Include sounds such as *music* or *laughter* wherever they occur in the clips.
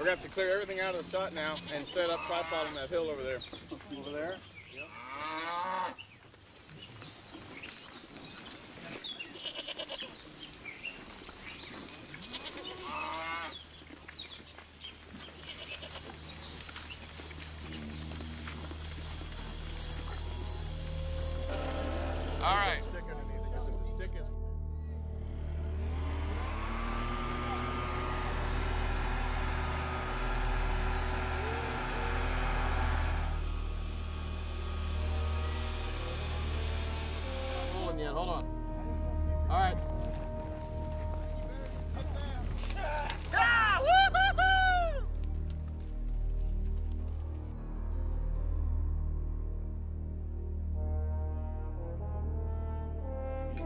We're gonna have to clear everything out of the shot now and set up tripod on that hill over there. Over there? All Hold on. All right.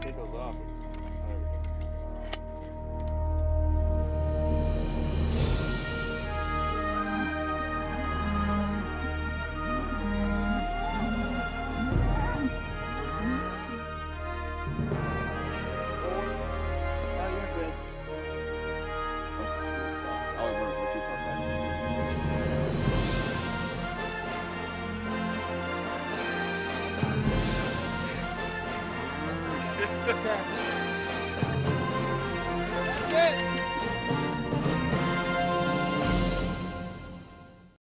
It goes off. Yeah. *laughs*